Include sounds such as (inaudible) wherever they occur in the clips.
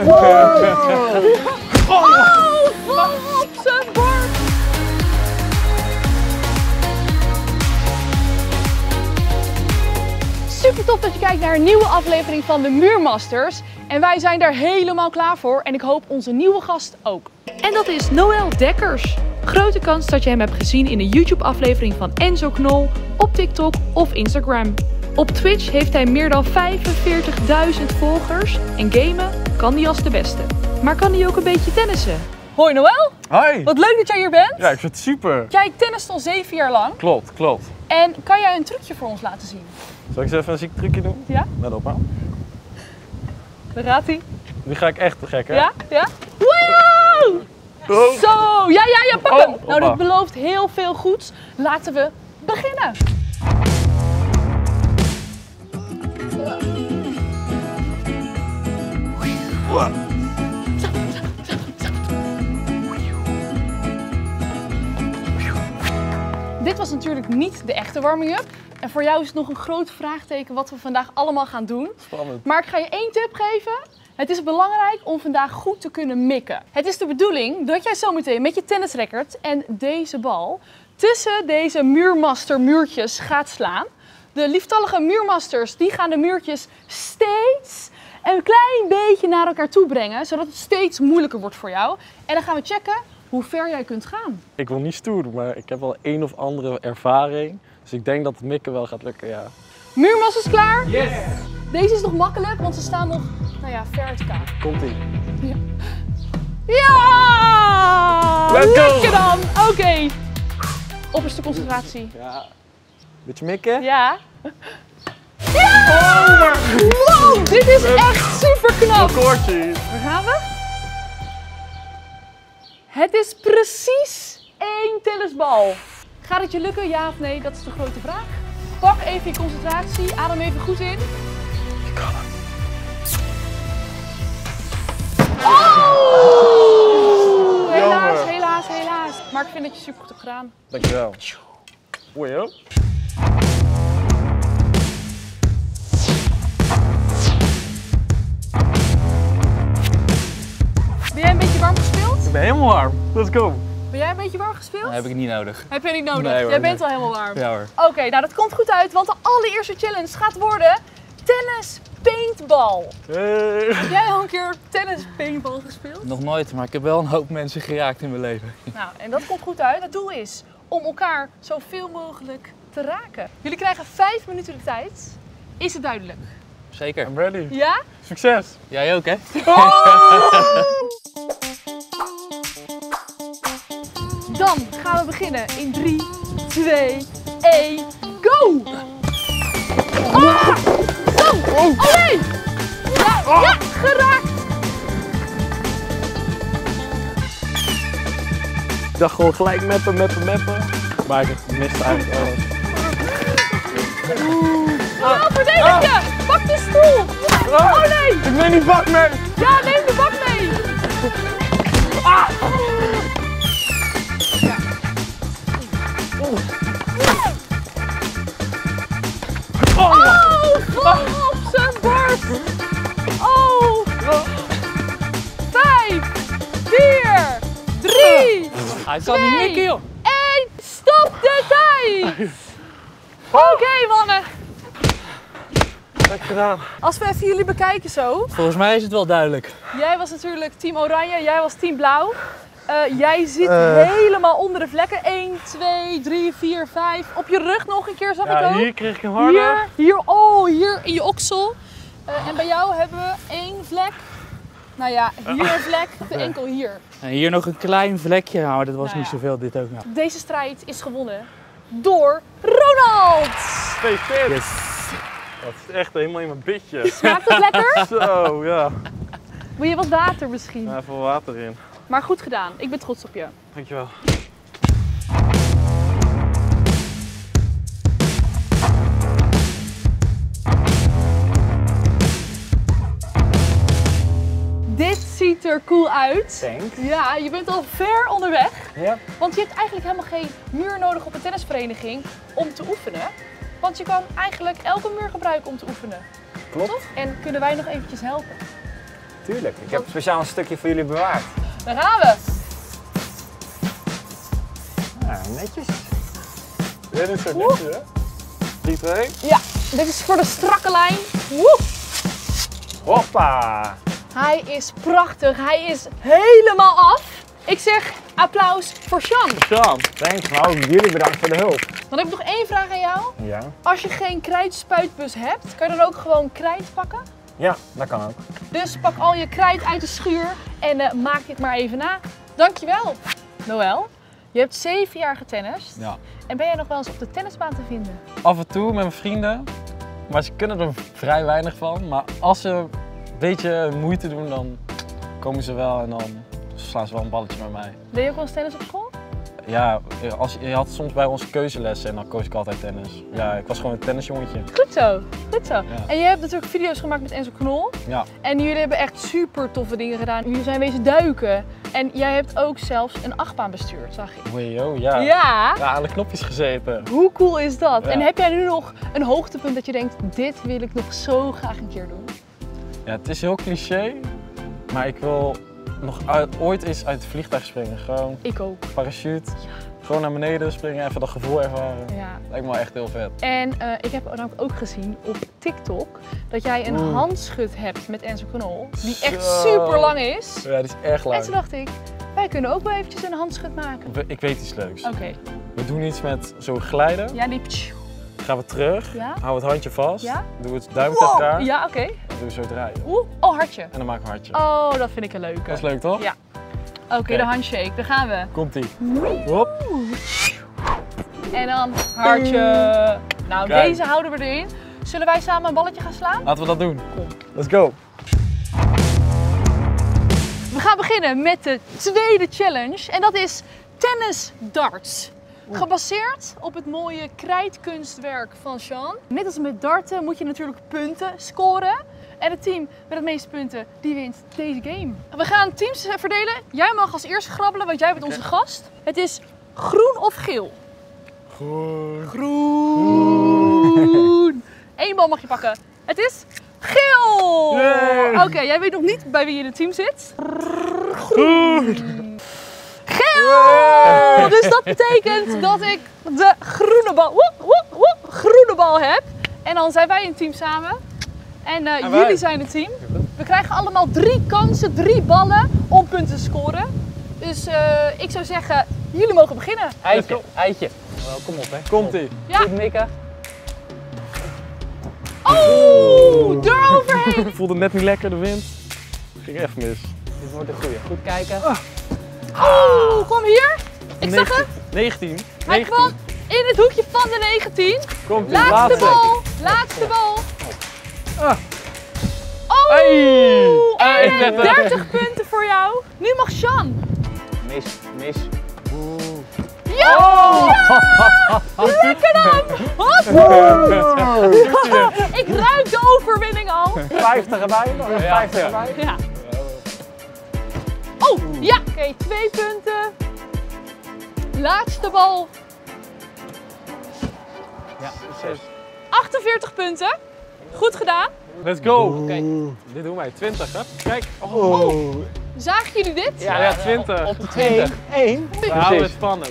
Oh, val op zijn bord! Super tof dat je kijkt naar een nieuwe aflevering van de Muurmasters. En wij zijn daar helemaal klaar voor en ik hoop onze nieuwe gast ook. En dat is Noël Dekkers. Grote kans dat je hem hebt gezien in een YouTube aflevering van Enzo Knol, op TikTok of Instagram. Op Twitch heeft hij meer dan 45.000 volgers en gamen kan hij als de beste. Maar kan hij ook een beetje tennissen? Hoi Noël, Hoi! wat leuk dat jij hier bent. Ja, ik vind het super. Jij tennist al zeven jaar lang Klopt, klopt. en kan jij een trucje voor ons laten zien? Zal ik eens even een ziek trucje doen? Ja? Let op, hè. Daar gaat hij. Nu ga ik echt te gek, hè? Ja? Ja? Wow! Oh. Zo, ja, ja, ja, pak Oh, hem. Nou, dit belooft heel veel goeds. Laten we beginnen. Dit was natuurlijk niet de echte warming-up. En voor jou is het nog een groot vraagteken wat we vandaag allemaal gaan doen. Spannend. Maar ik ga je één tip geven. Het is belangrijk om vandaag goed te kunnen mikken. Het is de bedoeling dat jij zometeen met je tennisracket en deze bal tussen deze muurmaster muurtjes gaat slaan. De lieftallige muurmasters die gaan de muurtjes steeds een klein beetje naar elkaar toe brengen, zodat het steeds moeilijker wordt voor jou. En dan gaan we checken hoe ver jij kunt gaan. Ik wil niet stoer maar ik heb wel een of andere ervaring. Dus ik denk dat het mikken wel gaat lukken, ja. Muurmasters klaar? Yes! Deze is nog makkelijk, want ze staan nog, nou ja, verticaal. Komt-ie. Ja! Let's go! Lekker dan! Oké. Opperste concentratie. Ja. Beetje mikken? Ja. Ja! Wow, dit is echt super knap. Waar gaan we? Het is precies één tennisbal. Gaat het je lukken, ja of nee? Dat is de grote vraag. Pak even je concentratie, adem even goed in. Ik kan het. Oh! Helaas, helaas, helaas. Maar ik vind dat je super goed hebt gedaan. Dankjewel. Oei, hoor. Ben jij een beetje warm gespeeld? Ik ben helemaal warm. Let's go. Ben jij een beetje warm gespeeld? Dat heb ik niet nodig. Heb je niet nodig? Nee, hoor, jij bent nee. al helemaal warm. Ja hoor. Oké, nou dat komt goed uit, want de allereerste challenge gaat worden tennis paintball. Hey. Heb jij al een keer tennis paintball gespeeld? Nog nooit, maar ik heb wel een hoop mensen geraakt in mijn leven. Nou, en dat komt goed uit. Het doel is om elkaar zoveel mogelijk te raken. Jullie krijgen vijf minuten de tijd. Is het duidelijk? Zeker. I'm ready. Ja? Succes. Jij ook hè? Dan gaan we beginnen in 3, 2, 1, go! Ah! Zo! Oh nee! Ja, ja, geraakt! Ik dacht gewoon gelijk meppen, meppen, meppen. Maar ik miste eigenlijk alles. Oh, verdedig je! Ik neem die bak mee. Ja, neem de bak mee! Oh, Oh, val op zijn bord! Oh! Vijf, vier, drie, Hij zal niet Twee. mikken joh. één, stop de tijd! Oké mannen, Lekker gedaan. als we even jullie bekijken zo. Volgens mij is het wel duidelijk. Jij was natuurlijk team oranje, jij was team blauw. Eh, jij zit Eh. helemaal onder de vlekken. 1, 2, 3, 4, 5. Op je rug nog een keer, zag ik ook. hier kreeg ik een harde. Hier, hier, oh, hier in je oksel. Eh, en bij jou hebben we één vlek. Nou ja, hier een vlek, de enkel hier. En hier nog een klein vlekje, maar dat was Nou niet ja. zoveel dit ook nog. Deze strijd is gewonnen door Ronald. Twee fit. Dat is echt helemaal in mijn bitje. Smaakt het lekker? (laughs) Zo, ja. Wil je wat water misschien? Ja, Even water in. Maar goed gedaan, ik ben trots op je. Dankjewel. Dit ziet er cool uit. Thanks. Ja, je bent al ver onderweg. Ja. Want je hebt eigenlijk helemaal geen muur nodig op een tennisvereniging om te oefenen. Want je kan eigenlijk elke muur gebruiken om te oefenen. Klopt. Toch? En kunnen wij nog eventjes helpen? tuurlijk. Ik heb speciaal een stukje voor jullie bewaard. Daar gaan we. Netjes. Dit is zo netjes, hè? 3, 2. Ja, dit is voor de strakke lijn. Woe! Hoppa! Hij is prachtig. Hij is helemaal af. Ik zeg applaus voor Sean. Sean. Thanks, ook jullie bedankt voor de hulp. Dan heb ik nog één vraag aan jou. Ja? Als je geen krijtspuitbus hebt, kan je dan ook gewoon krijt pakken? Ja, dat kan ook. Dus pak al je krijt uit de schuur en eh, maak dit maar even na. Dankjewel, Noël. Je hebt zeven jaar getennist. Ja. En ben jij nog wel eens op de tennisbaan te vinden? Af en toe met mijn vrienden, maar ze kunnen er vrij weinig van. Maar als ze een beetje moeite doen, dan komen ze wel en dan slaan ze wel een balletje met mij. Deed je ook wel eens tennis op school? Ja, als, je had soms bij ons keuzelessen en dan koos ik altijd tennis. Ja, ik was gewoon een tennisjongetje. Goed zo, goed zo. En je hebt natuurlijk video's gemaakt met Enzo Knol. Ja. En jullie hebben echt super toffe dingen gedaan. Jullie zijn wezen duiken. En jij hebt ook zelfs een achtbaan bestuurd, zag ik. Wee, ja. Ja. Ja, aan de knopjes gezeten. Hoe cool is dat? Ja. En heb jij nu nog een hoogtepunt dat je denkt, dit wil ik nog zo graag een keer doen? Ja, het is heel cliché, maar ik wil nog uit, ooit eens uit het vliegtuig springen. Gewoon Ik ook. parachute, gewoon naar beneden springen, even dat gevoel ervaren. Ja. Lijkt me wel echt heel vet. En eh, ik heb namelijk ook gezien op TikTok dat jij een Oeh. handschut hebt met Enzo Knol. Die echt Zo. super lang is. Ja, die is erg En lang. toen dacht ik, wij kunnen ook wel eventjes een handschut maken. We- Ik weet iets leuks. Oké. We doen iets met zo glijden. Ja, die... Gaan we terug, Ja. hou het handje vast, Ja. doe het duim tegen elkaar, Ja, oké. en doe je zo draaien. Oeh, oh hartje. En dan maken we een hartje. Oh, dat vind ik een leuke. Dat is leuk toch? Ja. Oké, de handshake. Daar gaan we. Komt ie. Hop. En dan hartje. Nou, Kijk. deze houden we erin. Zullen wij samen een balletje gaan slaan? Laten we dat doen. Let's go. We gaan beginnen met de tweede challenge. En dat is tennis darts. Gebaseerd op het mooie krijtkunstwerk van Sean. Net als met darten moet je natuurlijk punten scoren. En het team met het meeste punten, die wint deze game. We gaan teams verdelen. Jij mag als eerste grabbelen, want jij bent onze gast. Het is groen of geel? Goed. Groen. (laughs) Eén bal mag je pakken. Het is geel. Oké, jij weet nog niet bij wie je in het team zit. Groen. Geel. Dus dat betekent dat ik de groene bal, woep, woep, woep, groene bal heb. En dan zijn wij een team samen. En, eh, En wij. jullie zijn het team. We krijgen allemaal drie kansen, drie ballen om punten te scoren. Dus eh, ik zou zeggen, jullie mogen beginnen. Eitje, eitje. Wel, kom op hè. Komt ie. Ja. Goed mikken. Oh, eroverheen. Ik (laughs) voelde net niet lekker de wind. Ging echt mis. Dit wordt een goeie. Goed kijken. Oh, kom hier. Ik zag hem. 19. Hij 19. kwam in het hoekje van de 19. Komt ie. Laatste bal. Laatste bal. Ah. Oh, Hey. en Hey. 30 punten voor jou. Nu mag Sean. Mis, mis. Ja! Ja! (laughs) Lekker dan! Hop. Ik ruik de overwinning al. 50 erbij, nog Ja, 50 ja. erbij. Ja. Oh, ja. Oké, twee punten. Laatste bal. Ja, 48 punten. Goed gedaan. Let's go. Oké. Dit doen wij. 20 hè. Kijk. Oh. Zagen jullie dit? Ja, ja 20. Op de 20. 1. We houden het spannend.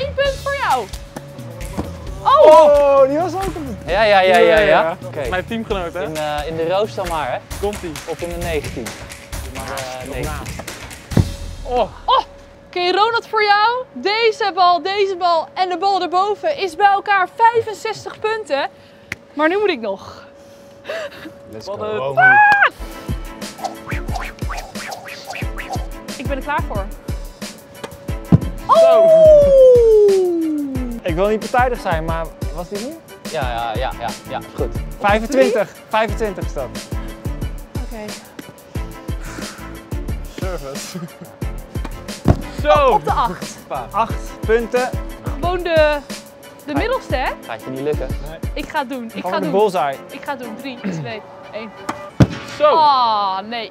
Eén punt voor jou. Oh, Oh, die was ook een... Ja, ja, ja, ja, ja. Is mijn teamgenoot hè. In, eh, in de roos dan maar hè. Komt ie. Of in de 19. Doe maar eh 19. Oh. Oké, Ronald voor jou. Deze bal, deze bal en de bal erboven is bij elkaar 65 punten. Maar nu moet ik nog. Let's Wat go. een- Ik ben er klaar voor. Zo. Ik wil niet partijdig zijn, maar was die nu? Ja, ja, ja, ja, ja. Is goed. 25. 25 is dat. Oké. Service. Zo. Op de 8. 8 punten. Gewoon de, de middelste, hè? Gaat je niet lukken. Ik ga het doen. Ik ga de doen. bullseye. Ik ga het doen. 3, 2, 1. Zo. Ah, nee.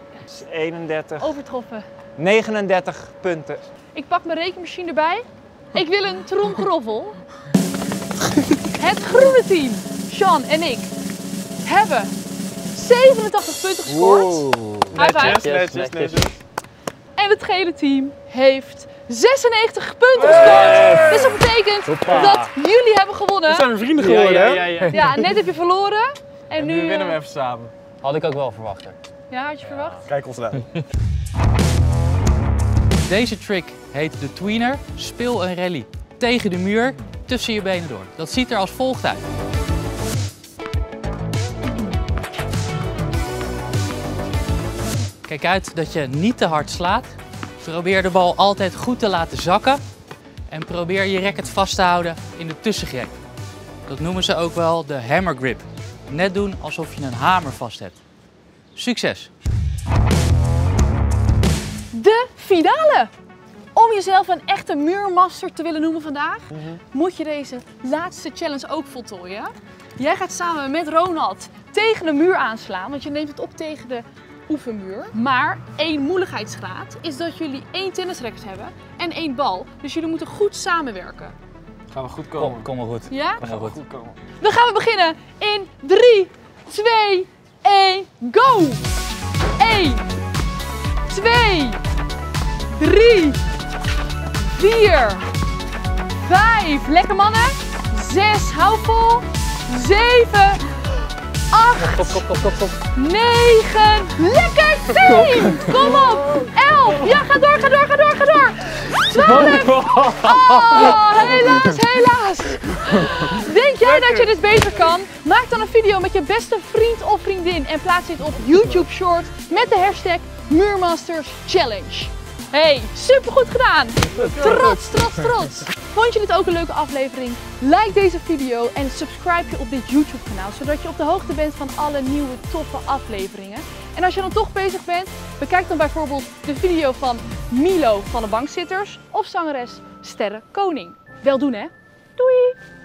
31. Overtroffen. 39 punten. Ik pak mijn rekenmachine erbij. Ik wil een tromgeroffel. (laughs) Het groene team, Sean en ik, hebben 87 punten gescoord. High five. Netjes, Netjes, netjes, netjes. netjes. En het gele team heeft 96 punten gescoord. Dus dat betekent Hoppa. dat jullie hebben gewonnen. We zijn vrienden geworden, ja, hè? ja, ja. (laughs) Ja, net heb je verloren. En, En nu nu, winnen we eh, even samen. Had ik ook wel verwacht. hè. Ja, had je verwacht? Kijk ons nou. (laughs) Deze trick heet de tweener. Speel een rally tegen de muur tussen je benen door. Dat ziet er als volgt uit. Kijk uit dat je niet te hard slaat. Probeer de bal altijd goed te laten zakken. En probeer je racket vast te houden in de tussengreep. Dat noemen ze ook wel de hammer grip. Net doen alsof je een hamer vast hebt. Succes! De finale! Om jezelf een echte muurmaster te willen noemen vandaag, moet je deze laatste challenge ook voltooien. Jij gaat samen met Ronald tegen de muur aanslaan, want je neemt het op tegen de oefenmuur. Maar één moeilijkheidsgraad is dat jullie één tennisracket hebben en één bal. Dus jullie moeten goed samenwerken. Gaan we goed komen. Kom, kom maar goed. Ja? Gaan we goed komen. Dan gaan we beginnen in 3, 2, 1, go! 1, 2, 3, 4, 5, lekker mannen. 6, hou vol. 7, 8, Kop, kop, kop, kop, kop. 9, lekker 10, kom op. 11, ja ga door, ga door, ga door, ga door. 12, oh, helaas, helaas. Denk jij dat je dit beter kan? Maak dan een video met je beste vriend of vriendin en plaats dit op YouTube Short met de hashtag Muurmasters Challenge. Hey, supergoed gedaan! Trots, trots, trots! Vond je dit ook een leuke aflevering? Like deze video en subscribe je op dit YouTube kanaal, zodat je op de hoogte bent van alle nieuwe toffe afleveringen. En als je dan toch bezig bent, bekijk dan bijvoorbeeld de video van Milo van de Bankzitters of zangeres Sterre Koning. Wel doen hè? Doei!